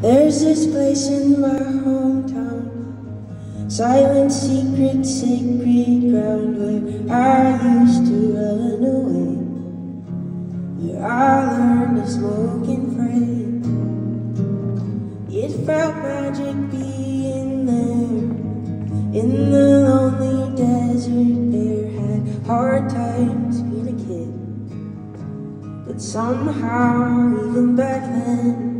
There's this place in my hometown, silent, secret, sacred ground where I used to run away, where I learned to smoke and pray. It felt magic being there in the lonely desert. There had hard times being a kid, but somehow, even back then.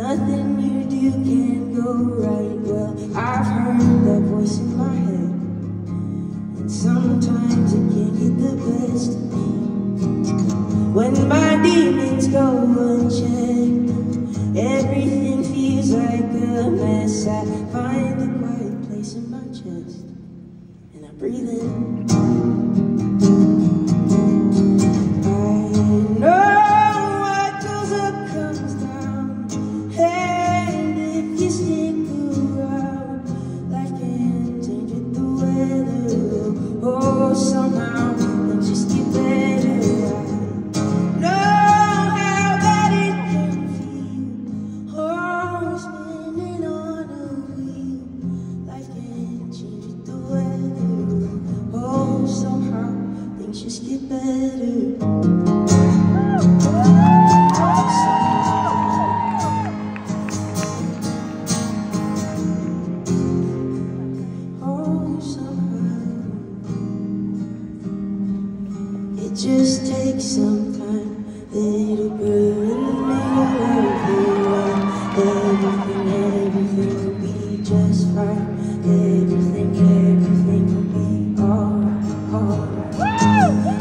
Nothing you do can go right? Well, I've heard that voice in my head, and sometimes it can get the best of me. When my demons go unchecked, everything feels like a mess. I find a quiet place in my chest, and I breathe in. just takes some time. Little girl, in the middle of the road Everything, everything will be just fine Everything, everything will be alright, alright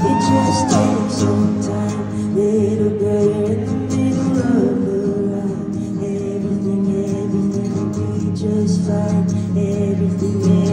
It just takes some time. Little girl, in the middle of the road Everything, everything will be just fine Everything, everything